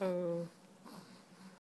Oh.